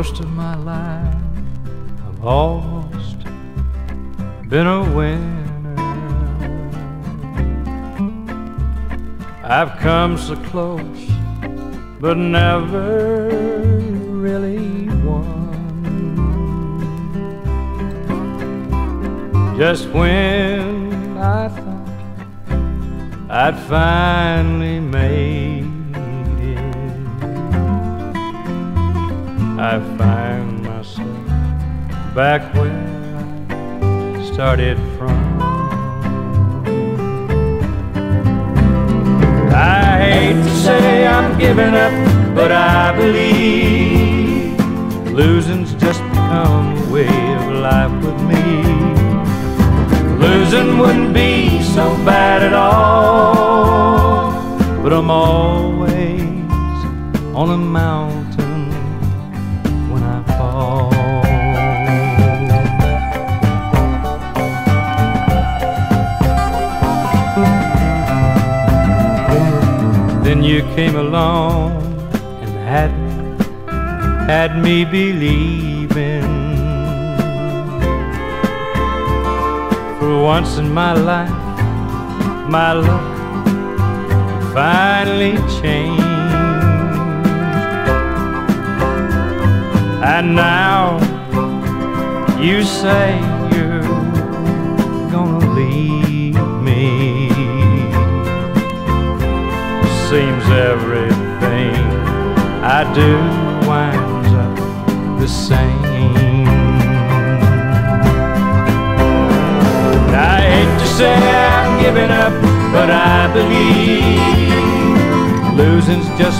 most of my life I've almost been a winner. I've come so close, but never really won. Just when I thought I'd finally made I find myself back where I started from. I hate to say I'm giving up, but I believe losing's just become a way of life with me. Losing wouldn't be so bad at all, but I'm always on a mountain You came along and had had me believing. For once in my life, my luck finally changed. And now you say Seems everything I do winds up the same. I hate to say I'm giving up, but I believe losing's just